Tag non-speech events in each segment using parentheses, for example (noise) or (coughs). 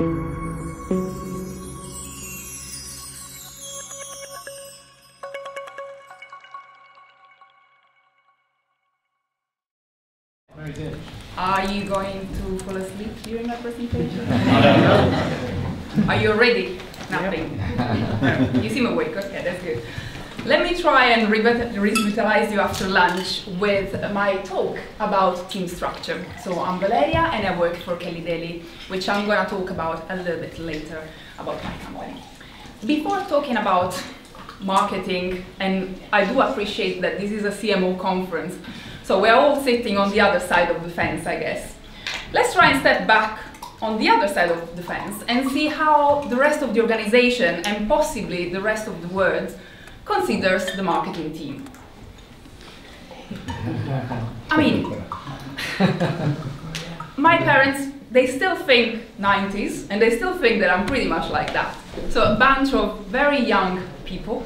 Very good. Are you going to fall asleep during my presentation? (laughs) Are you ready? Nothing. (laughs) you seem awake. Okay, that's good. Let me try and revitalize you after lunch with my talk about team structure. So I'm Valeria and I work for Kelly Deli, which I'm going to talk about a little bit later about my company. Before talking about marketing, and I do appreciate that this is a CMO conference, so we're all sitting on the other side of the fence, I guess. Let's try and step back on the other side of the fence and see how the rest of the organization and possibly the rest of the world considers the marketing team. I mean, my parents, they still think 90s and they still think that I'm pretty much like that. So a bunch of very young people,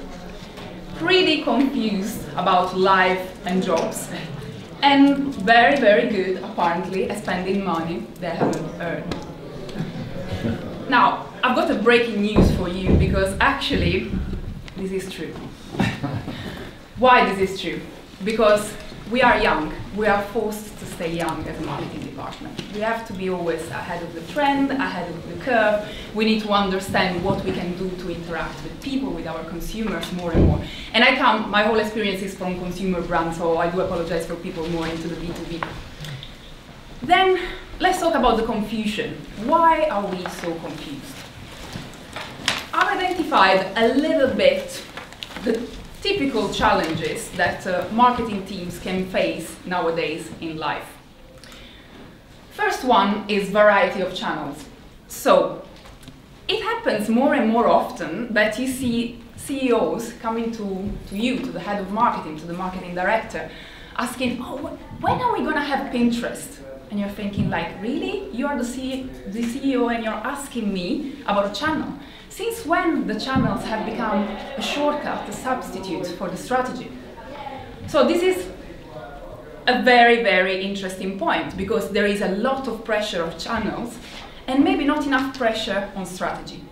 pretty confused about life and jobs, (laughs) and very, very good, apparently, at spending money they haven't earned. Now, I've got a breaking news for you because actually, this is true. (laughs) Why this is true? Because we are young. We are forced to stay young as a marketing department. We have to be always ahead of the trend, ahead of the curve. We need to understand what we can do to interact with people, with our consumers more and more. And I come, my whole experience is from consumer brands, so I do apologize for people more into the B2B. Then let's talk about the confusion. Why are we so confused? I've identified a little bit the typical challenges that uh, marketing teams can face nowadays in life. First one is variety of channels. So it happens more and more often that you see CEOs coming to, to you, to the head of marketing, to the marketing director, asking, oh, when are we going to have Pinterest? And you're thinking like, really? You are the, C- the CEO and you're asking me about a channel. Since when the channels have become a shortcut, a substitute for the strategy? So this is a very, very interesting point because there is a lot of pressure of channels and maybe not enough pressure on strategy.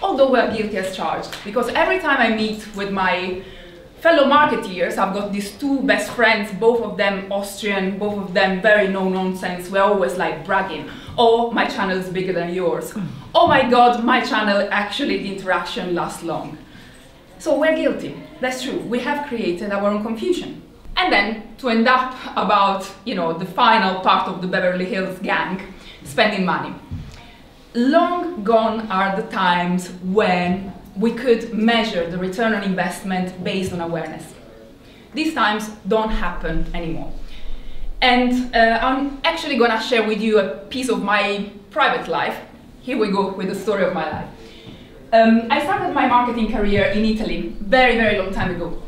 Although we're guilty as charged, because every time I meet with my fellow marketeers, I've got these two best friends, both of them Austrian, both of them very no nonsense. We're always like bragging. Oh, my channel is bigger than yours. Oh my god, my channel actually the interaction lasts long. So we're guilty. That's true. We have created our own confusion. And then to end up about, you know, the final part of the Beverly Hills gang, spending money. Long gone are the times when we could measure the return on investment based on awareness. These times don't happen anymore. And uh, I'm actually going to share with you a piece of my private life. Here we go with the story of my life. Um, I started my marketing career in Italy very, very long time ago.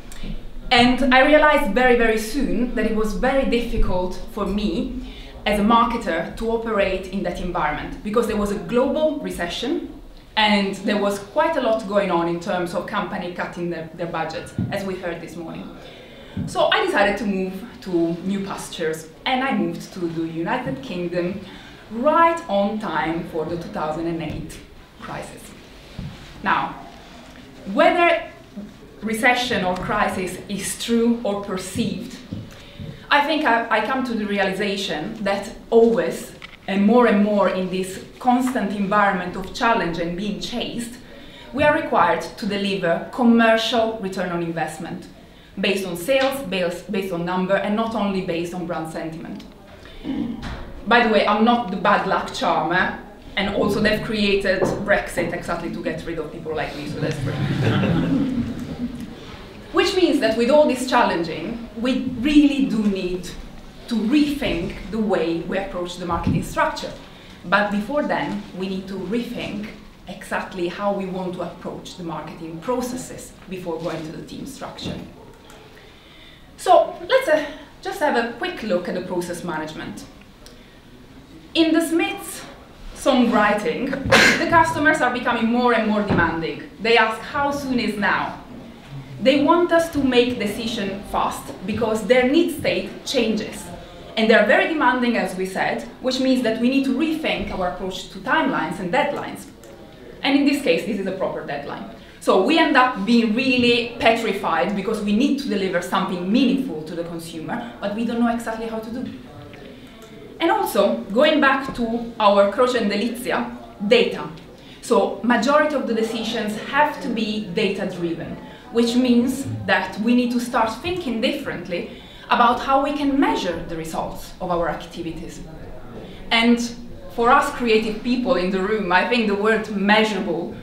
And I realized very, very soon that it was very difficult for me as a marketer to operate in that environment because there was a global recession and there was quite a lot going on in terms of company cutting their, their budgets, as we heard this morning. So I decided to move to new pastures and I moved to the United Kingdom right on time for the 2008 crisis. Now, whether recession or crisis is true or perceived, I think I, I come to the realization that always and more and more in this constant environment of challenge and being chased, we are required to deliver commercial return on investment based on sales, based, based on number, and not only based on brand sentiment. By the way, I'm not the bad luck charmer, and also they've created Brexit exactly to get rid of people like me, so that's great. (laughs) Which means that with all this challenging, we really do need to rethink the way we approach the marketing structure. But before then, we need to rethink exactly how we want to approach the marketing processes before going to the team structure. So let's uh, just have a quick look at the process management. In the Smiths songwriting, the customers are becoming more and more demanding. They ask how soon is now. They want us to make decision fast because their need state changes And they're very demanding, as we said, which means that we need to rethink our approach to timelines and deadlines. And in this case, this is a proper deadline. So we end up being really petrified because we need to deliver something meaningful to the consumer, but we don't know exactly how to do. And also, going back to our Croce and Delizia, data. So majority of the decisions have to be data driven, which means that we need to start thinking differently about how we can measure the results of our activities. And for us creative people in the room, I think the word measurable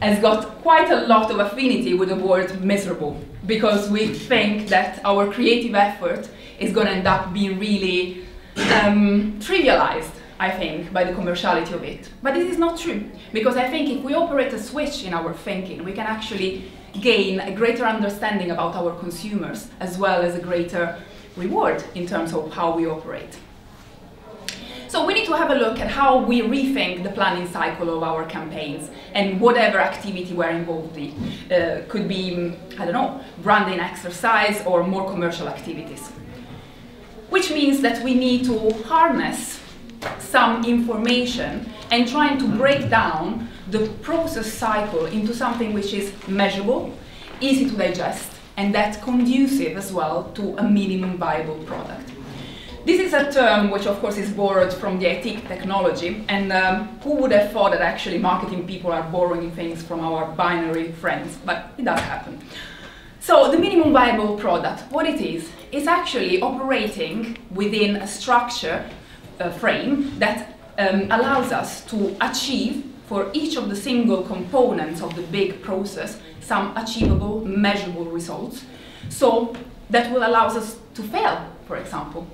has got quite a lot of affinity with the word miserable because we think that our creative effort is going to end up being really um, trivialized, I think, by the commerciality of it. But this is not true because I think if we operate a switch in our thinking, we can actually gain a greater understanding about our consumers as well as a greater reward in terms of how we operate. So we need to have a look at how we rethink the planning cycle of our campaigns and whatever activity we're involved in. Uh, could be, I don't know, branding exercise or more commercial activities. Which means that we need to harness some information and trying to break down the process cycle into something which is measurable, easy to digest, and that's conducive as well to a minimum viable product. This is a term which, of course, is borrowed from the IT technology, and um, who would have thought that actually marketing people are borrowing things from our binary friends, but it does happen. So the minimum viable product, what it is, is actually operating within a structure a frame that um, allows us to achieve for each of the single components of the big process some achievable, measurable results. So that will allow us to fail, for example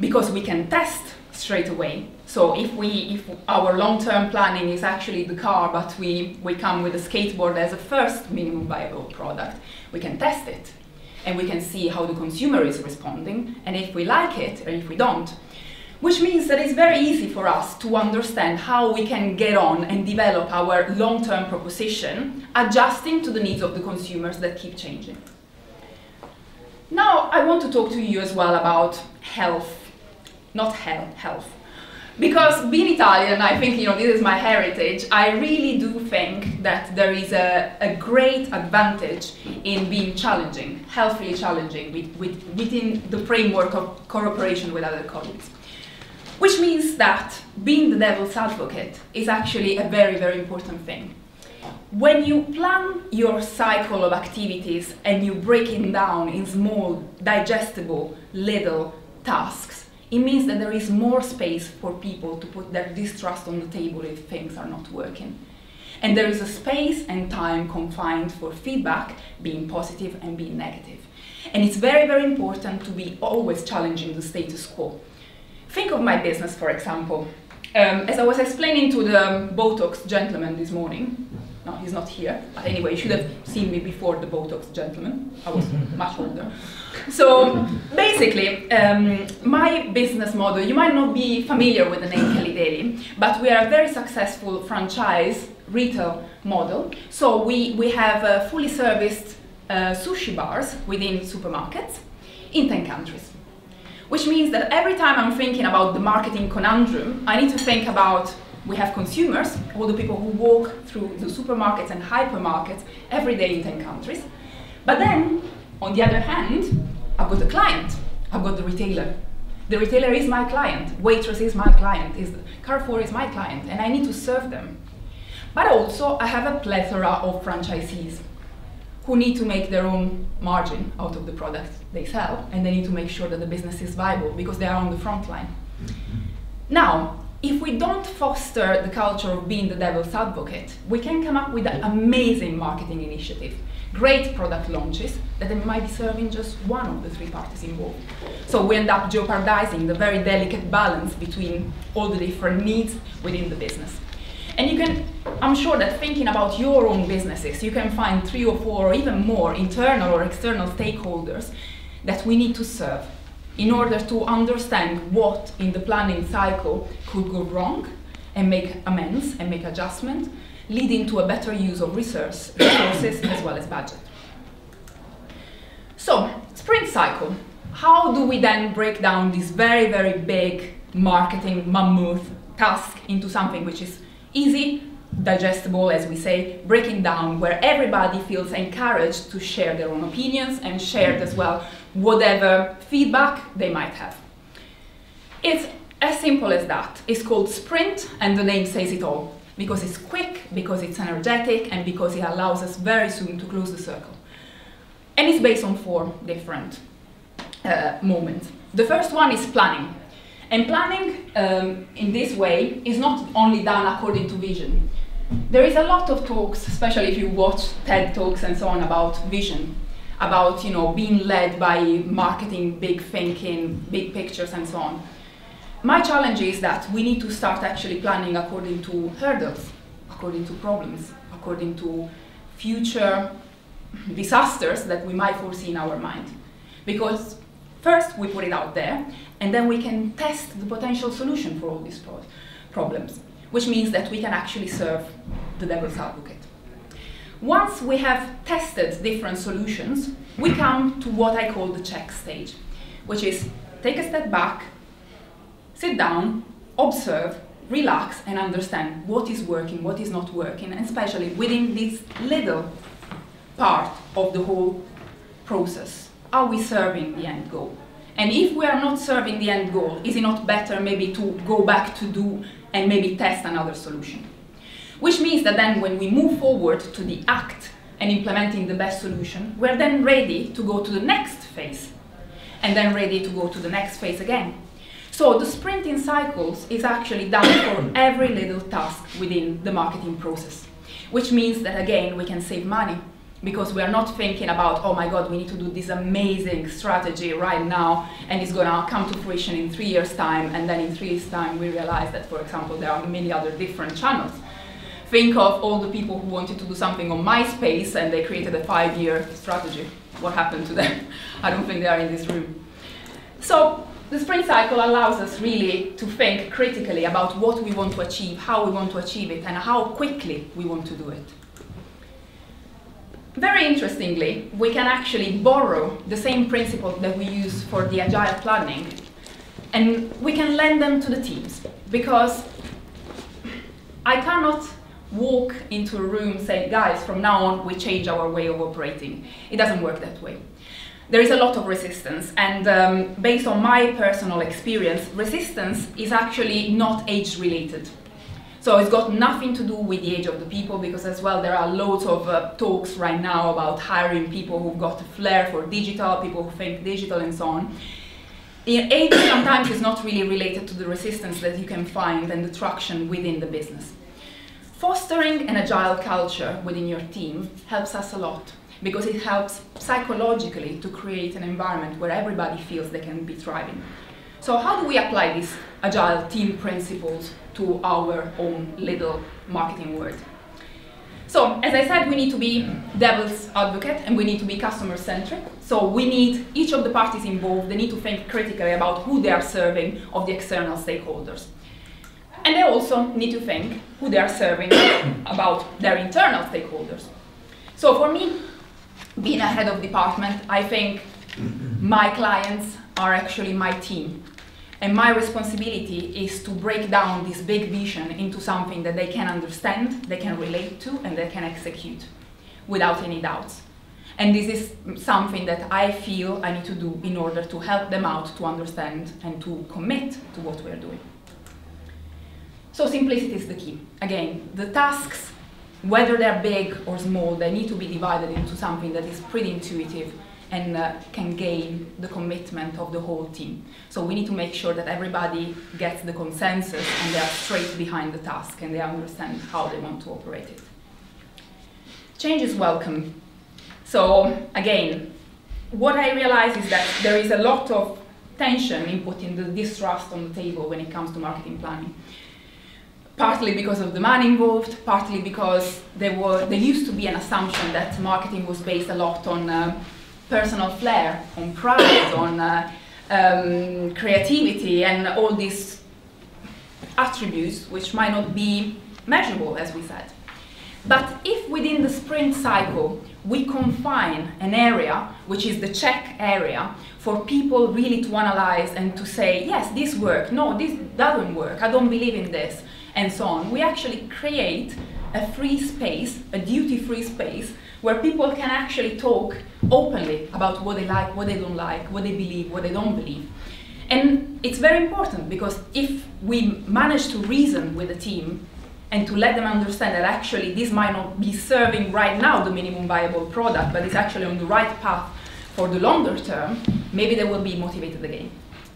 because we can test straight away. So if we, if our long-term planning is actually the car, but we, we come with a skateboard as a first minimum viable product, we can test it and we can see how the consumer is responding and if we like it or if we don't. Which means that it's very easy for us to understand how we can get on and develop our long-term proposition, adjusting to the needs of the consumers that keep changing. Now, I want to talk to you as well about health not health, health. Because being Italian, I think, you know, this is my heritage, I really do think that there is a, a great advantage in being challenging, healthily challenging with, with, within the framework of cooperation with other colleagues. Which means that being the devil's advocate is actually a very, very important thing. When you plan your cycle of activities and you break it down in small, digestible, little tasks, it means that there is more space for people to put their distrust on the table if things are not working. And there is a space and time confined for feedback being positive and being negative. And it's very, very important to be always challenging the status quo. Think of my business, for example. Um, as I was explaining to the Botox gentleman this morning, no, he's not here, but anyway, you should have seen me before the Botox gentleman. I was (laughs) much older. So basically, um, my business model, you might not be familiar with the name Kelly Deli, but we are a very successful franchise retail model. So we, we have uh, fully serviced uh, sushi bars within supermarkets in 10 countries. Which means that every time I'm thinking about the marketing conundrum, I need to think about we have consumers, all the people who walk through the supermarkets and hypermarkets every day in 10 countries. But then on the other hand, I've got a client, I've got the retailer. The retailer is my client, Waitrose is my client, is Carrefour is my client, and I need to serve them. But also, I have a plethora of franchisees who need to make their own margin out of the products they sell, and they need to make sure that the business is viable because they are on the front line. Now, if we don't foster the culture of being the devil's advocate, we can come up with amazing marketing initiative great product launches that might be serving just one of the three parties involved. So we end up jeopardizing the very delicate balance between all the different needs within the business. And you can, I'm sure that thinking about your own businesses, you can find three or four or even more internal or external stakeholders that we need to serve in order to understand what in the planning cycle could go wrong and make amends and make adjustments leading to a better use of resource, (coughs) resources as well as budget. So, sprint cycle. how do we then break down this very, very big marketing mammoth task into something which is easy, digestible, as we say, breaking down where everybody feels encouraged to share their own opinions and shared as well whatever feedback they might have. It's as simple as that. It's called Sprint, and the name says it all because it's quick, because it's energetic, and because it allows us very soon to close the circle. And it's based on four different uh, moments. The first one is planning. And planning um, in this way is not only done according to vision. There is a lot of talks, especially if you watch TED Talks and so on, about vision, about you know being led by marketing, big thinking, big pictures, and so on. My challenge is that we need to start actually planning according to hurdles, according to problems, according to future disasters that we might foresee in our mind. Because first we put it out there, and then we can test the potential solution for all these pro problems, which means that we can actually serve the devil's advocate. Once we have tested different solutions, we come to what I call the check stage, which is take a step back, sit down, observe, relax, and understand what is working, what is not working, and especially within this little part of the whole process. Are we serving the end goal? And if we are not serving the end goal, is it not better maybe to go back to do and maybe test another solution? Which means that then when we move forward to the act and implementing the best solution, we're then ready to go to the next phase and then ready to go to the next phase again. So the sprinting cycles is actually done for every little task within the marketing process, which means that again, we can save money because we are not thinking about, oh my God, we need to do this amazing strategy right now and it's gonna come to fruition in three years time. And then in three years time, we realize that, for example, there are many other different channels. Think of all the people who wanted to do something on MySpace and they created a five year strategy. What happened to them? (laughs) I don't think they are in this room. So the sprint cycle allows us really to think critically about what we want to achieve, how we want to achieve it, and how quickly we want to do it. Very interestingly, we can actually borrow the same principle that we use for the agile planning, and we can lend them to the teams, because I cannot walk into a room say, guys, from now on we change our way of operating. It doesn't work that way. There is a lot of resistance and um, based on my personal experience resistance is actually not age related so it's got nothing to do with the age of the people because as well there are loads of uh, talks right now about hiring people who've got a flair for digital people who think digital and so on. Age sometimes is not really related to the resistance that you can find and the traction within the business fostering an agile culture within your team helps us a lot because it helps psychologically to create an environment where everybody feels they can be thriving. So how do we apply these agile team principles to our own little marketing world? So, as I said, we need to be devil's advocate and we need to be customer centric. So, we need each of the parties involved, they need to think critically about who they are serving of the external stakeholders. And they also need to think who they are serving (coughs) about their internal stakeholders. So, for me, being a head of department, I think my clients are actually my team. And my responsibility is to break down this big vision into something that they can understand, they can relate to, and they can execute without any doubts. And this is something that I feel I need to do in order to help them out to understand and to commit to what we're doing. So simplicity is the key. Again, the tasks whether they're big or small, they need to be divided into something that is pretty intuitive and uh, can gain the commitment of the whole team. So we need to make sure that everybody gets the consensus and they are straight behind the task and they understand how they want to operate it. Change is welcome. So again, what I realize is that there is a lot of tension in putting the distrust on the table when it comes to marketing planning partly because of the money involved, partly because there, were, there used to be an assumption that marketing was based a lot on uh, personal flair, on pride, on uh, um, creativity, and all these attributes which might not be measurable, as we said. But if within the sprint cycle we confine an area, which is the check area, for people really to analyze and to say, yes, this works, no, this doesn't work, I don't believe in this, and so on, we actually create a free space, a duty free space, where people can actually talk openly about what they like, what they don't like, what they believe, what they don't believe. And it's very important because if we manage to reason with the team and to let them understand that actually this might not be serving right now the minimum viable product, but it's actually on the right path for the longer term, maybe they will be motivated again.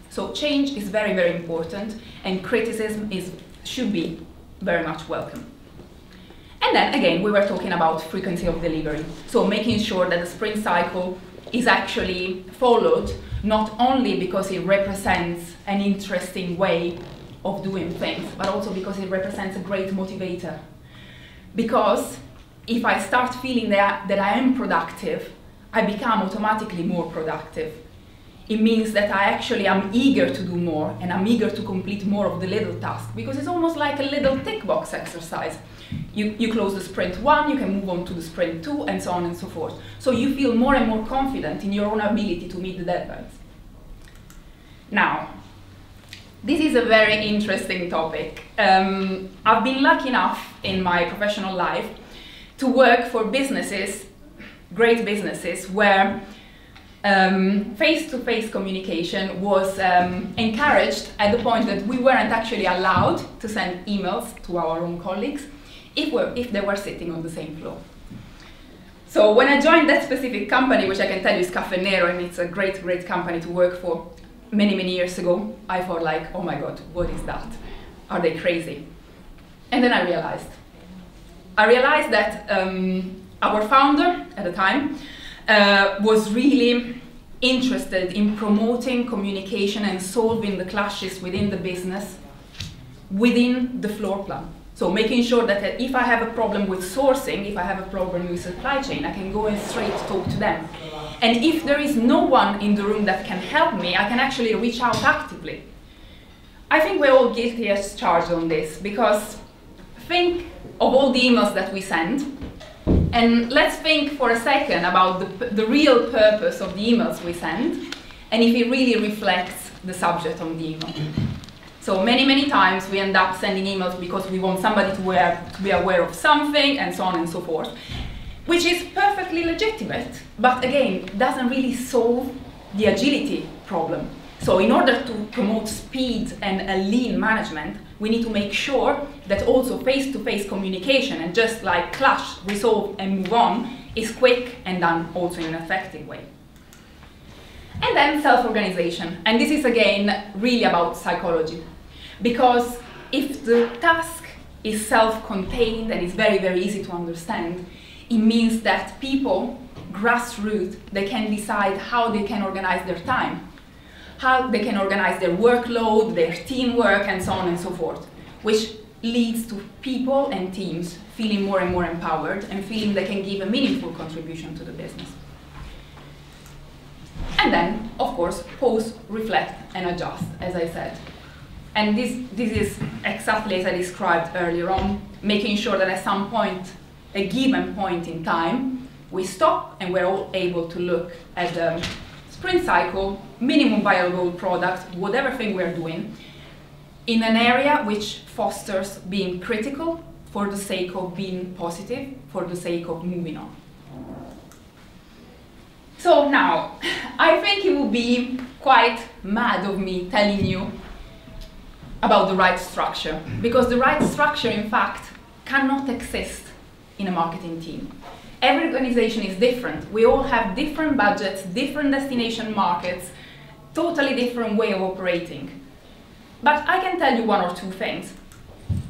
So change is very, very important, and criticism is, should be very much welcome. And then again, we were talking about frequency of delivery. So making sure that the sprint cycle is actually followed not only because it represents an interesting way of doing things, but also because it represents a great motivator. Because if I start feeling that, that I am productive, I become automatically more productive. It means that I actually am eager to do more and I'm eager to complete more of the little task because it's almost like a little tick box exercise. You, you close the sprint one, you can move on to the sprint two, and so on and so forth. So you feel more and more confident in your own ability to meet the deadlines. Now, this is a very interesting topic. Um, I've been lucky enough in my professional life to work for businesses, great businesses, where face to face communication was um, encouraged at the point that we weren't actually allowed to send emails to our own colleagues if, if they were sitting on the same floor. So when I joined that specific company, which I can tell you is Caffè Nero, and it's a great, great company to work for, many, many years ago, I thought like, oh my God, what is that? Are they crazy? And then I realized. I realized that um, our founder at the time uh, was really interested in promoting communication and solving the clashes within the business within the floor plan. So making sure that if I have a problem with sourcing, if I have a problem with supply chain, I can go and straight talk to them. And if there is no one in the room that can help me, I can actually reach out actively. I think we're all guilty as charged on this because think of all the emails that we send and let's think for a second about the, the real purpose of the emails we send and if it really reflects the subject of the email. So many, many times we end up sending emails because we want somebody to, wear, to be aware of something and so on and so forth, which is perfectly legitimate, but again, doesn't really solve the agility problem. So in order to promote speed and a lean management, we need to make sure that also face-to-face -face communication and just like clash, resolve and move on is quick and done also in an effective way. And then self-organization. And this is again really about psychology. Because if the task is self-contained and is very, very easy to understand, it means that people, grassroots, they can decide how they can organize their time, how they can organize their workload, their teamwork, and so on and so forth, which leads to people and teams feeling more and more empowered and feeling they can give a meaningful contribution to the business. And then, of course, pause, reflect, and adjust, as I said. And this, this is exactly as I described earlier on, making sure that at some point, a given point in time, we stop and we're all able to look at the sprint cycle, minimum viable product, whatever thing we're doing, in an area which fosters being critical for the sake of being positive, for the sake of moving on. So now, I think it would be quite mad of me telling you about the right structure. Because the right structure, in fact, cannot exist in a marketing team. Every organization is different. We all have different budgets, different destination markets, totally different way of operating. But I can tell you one or two things.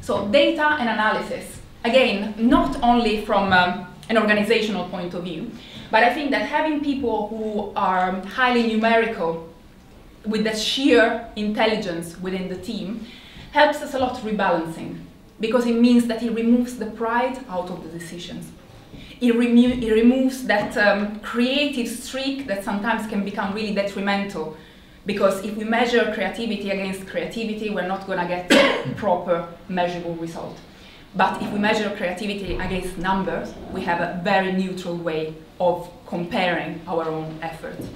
So data and analysis, again, not only from um, an organizational point of view, but I think that having people who are highly numerical with the sheer intelligence within the team helps us a lot rebalancing because it means that it removes the pride out of the decisions. It, remo it removes that um, creative streak that sometimes can become really detrimental because if we measure creativity against creativity, we're not going to get (coughs) proper measurable result. But if we measure creativity against numbers, we have a very neutral way of comparing our own efforts.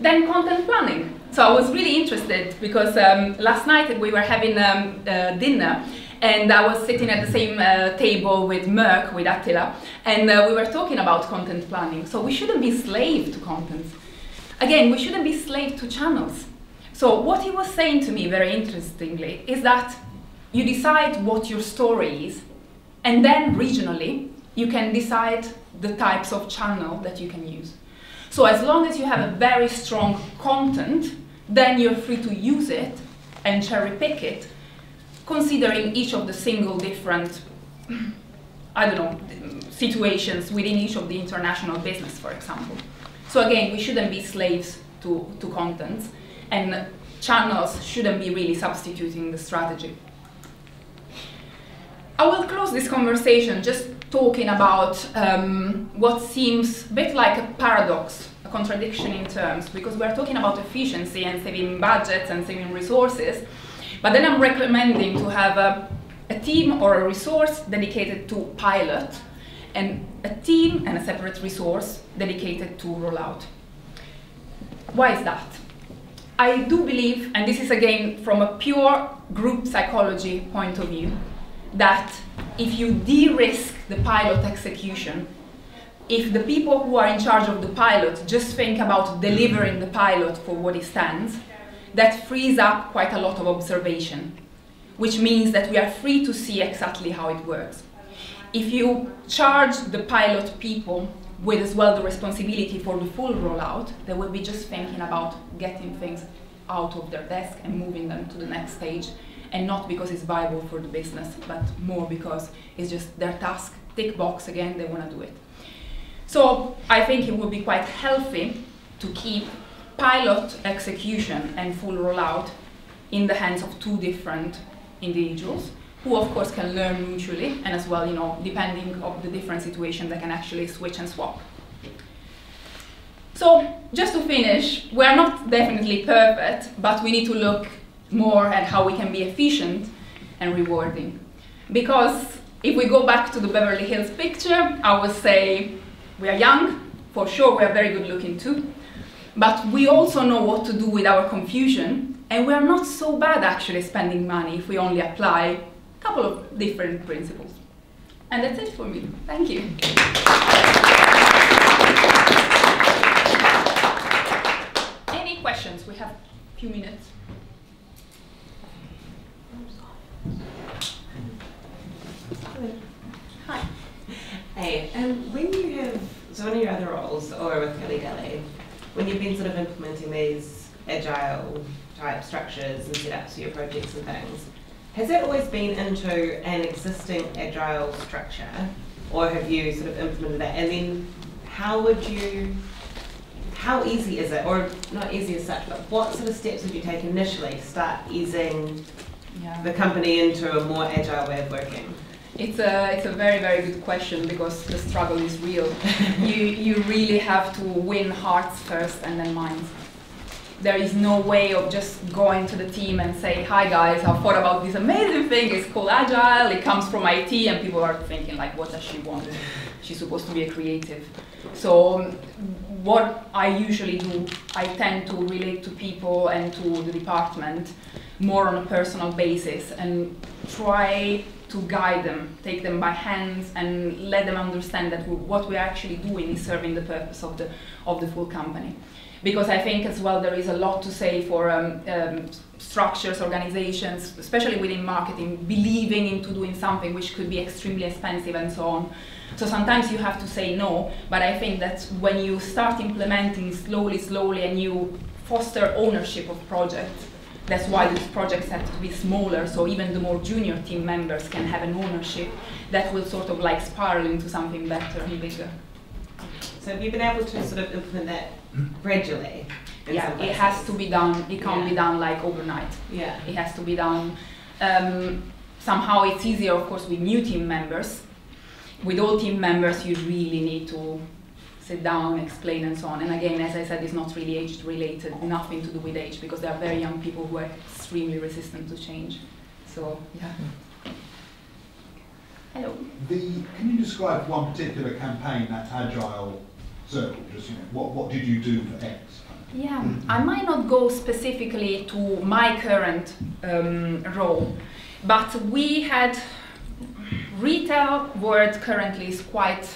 Then content planning. So I was really interested because um, last night we were having um, uh, dinner and I was sitting at the same uh, table with Merck, with Attila, and uh, we were talking about content planning. So we shouldn't be slave to content. Again, we shouldn't be slave to channels. So what he was saying to me very interestingly is that you decide what your story is, and then regionally, you can decide the types of channel that you can use. So as long as you have a very strong content, then you're free to use it and cherry pick it considering each of the single different, I don't know, situations within each of the international business, for example. So again, we shouldn't be slaves to, to content, and channels shouldn't be really substituting the strategy. I will close this conversation just talking about um, what seems a bit like a paradox, a contradiction in terms, because we're talking about efficiency and saving budgets and saving resources, but then I'm recommending to have a, a team or a resource dedicated to pilot and a team and a separate resource dedicated to rollout. Why is that? I do believe, and this is again from a pure group psychology point of view, that if you de-risk the pilot execution, if the people who are in charge of the pilot just think about delivering the pilot for what it stands, that frees up quite a lot of observation, which means that we are free to see exactly how it works. If you charge the pilot people with as well the responsibility for the full rollout, they will be just thinking about getting things out of their desk and moving them to the next stage, and not because it's viable for the business, but more because it's just their task, tick box again, they want to do it. So I think it would be quite healthy to keep pilot execution and full rollout in the hands of two different individuals who of course can learn mutually and as well you know depending of the different situation they can actually switch and swap. So just to finish we're not definitely perfect but we need to look more at how we can be efficient and rewarding. Because if we go back to the beverly hills picture i would say we are young. For sure we are very good looking too but we also know what to do with our confusion, and we are not so bad actually spending money if we only apply a couple of different principles. And that's it for me. Thank you. Any questions? We have a few minutes. Hi. Hey, um, when you have, so your other roles, or with Kelly Deli, when you've been sort of implementing these agile type structures and setups for your projects and things, has that always been into an existing agile structure, or have you sort of implemented that? And then, how would you? How easy is it, or not easy as such, but what sort of steps would you take initially to start easing Yeah. the company into a more agile way of working? It's a, it's a very, very good question because the struggle is real. you, you really have to win hearts first and then minds. There is no way of just going to the team and say, hi guys, I've thought about this amazing thing, it's called Agile, it comes from IT, and people are thinking like, what does she want? She's supposed to be a creative. So um, what I usually do, I tend to relate to people and to the department more on a personal basis and try to guide them, take them by hands, and let them understand that what we're actually doing is serving the purpose of the of the full company. Because I think as well there is a lot to say for um, um, structures, organizations, especially within marketing, believing into doing something which could be extremely expensive and so on. So sometimes you have to say no, but I think that when you start implementing slowly, slowly, and you foster ownership of projects, that's why these projects have to be smaller, so even the more junior team members can have an ownership that will sort of like spiral into something better and bigger. So have you been able to sort of implement that gradually? Yeah, it has to be done. It can't be done like overnight. Yeah. It has to be done. Um, somehow it's easier, of course, with new team members. With old team members, you really need to sit down, explain, and so on. And again, as I said, it's not really age related, nothing to do with age, because there are very young people who are extremely resistant to change. So, yeah. Hello. The, can you describe one particular campaign, that agile circle? Just you know, what what did you do for X? Yeah, I might not go specifically to my current um, role, but we had retail world currently is quite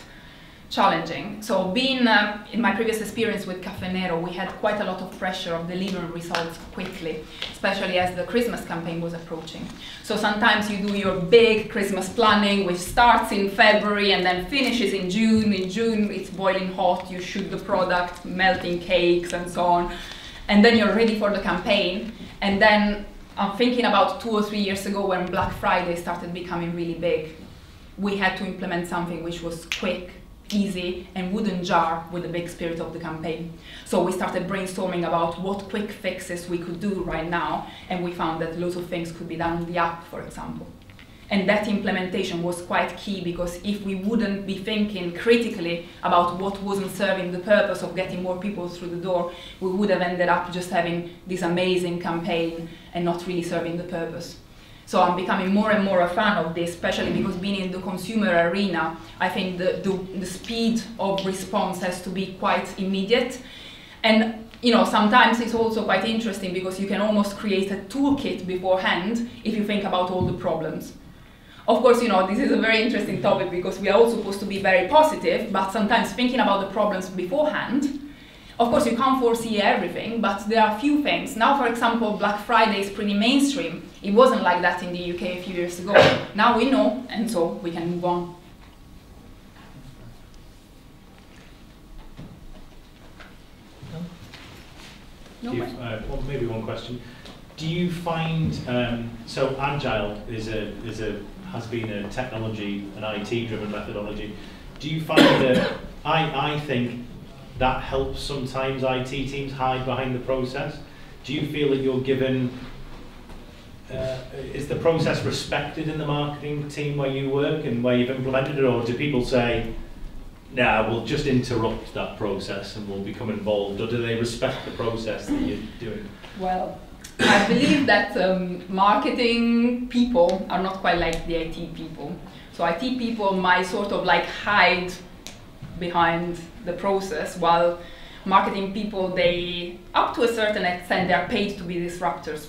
challenging. So being uh, in my previous experience with Caffè Nero, we had quite a lot of pressure of delivering results quickly, especially as the Christmas campaign was approaching. So sometimes you do your big Christmas planning, which starts in February and then finishes in June. In June, it's boiling hot, you shoot the product, melting cakes and so on. And then you're ready for the campaign. And then I'm thinking about two or three years ago when Black Friday started becoming really big. We had to implement something which was quick, easy and wouldn't jar with the big spirit of the campaign. So we started brainstorming about what quick fixes we could do right now, and we found that lots of things could be done on the app, for example. And that implementation was quite key because if we wouldn't be thinking critically about what wasn't serving the purpose of getting more people through the door, we would have ended up just having this amazing campaign and not really serving the purpose. So I'm becoming more and more a fan of this, especially because being in the consumer arena, I think the, the, the speed of response has to be quite immediate. And you know, sometimes it's also quite interesting because you can almost create a toolkit beforehand if you think about all the problems. Of course, you know, this is a very interesting topic because we are all supposed to be very positive, but sometimes thinking about the problems beforehand of course, you can't foresee everything, but there are a few things. Now, for example, Black Friday is pretty mainstream. It wasn't like that in the UK a few years ago. Now we know, and so we can move on. No you, uh, well, maybe one question. Do you find um, so agile is a is a has been a technology an IT driven methodology? Do you find that I I think that helps sometimes IT teams hide behind the process? Do you feel that you're given, uh, is the process respected in the marketing team where you work and where you've implemented it, or do people say, nah, we'll just interrupt that process and we'll become involved, or do they respect the process that you're doing? Well, I believe that um, marketing people are not quite like the IT people. So IT people might sort of like hide behind the process while marketing people they up to a certain extent they are paid to be disruptors.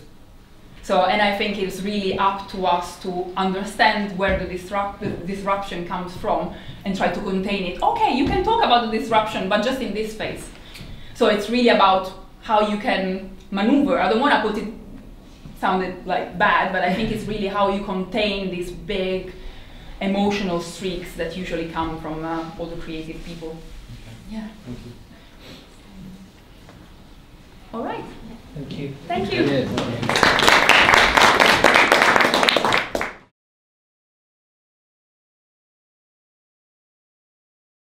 So and i think it's really up to us to understand where the, disrupt, disruption comes from and try to contain it. Okay you can talk about the disruption but just in this phase. So it's really about how you can maneuver. I don't want to put it sounded like bad but i think it's really how you contain this big emotional streaks that usually come from uh, all the creative people. Okay. Yeah. Thank you. All right. Thank you. Thank you.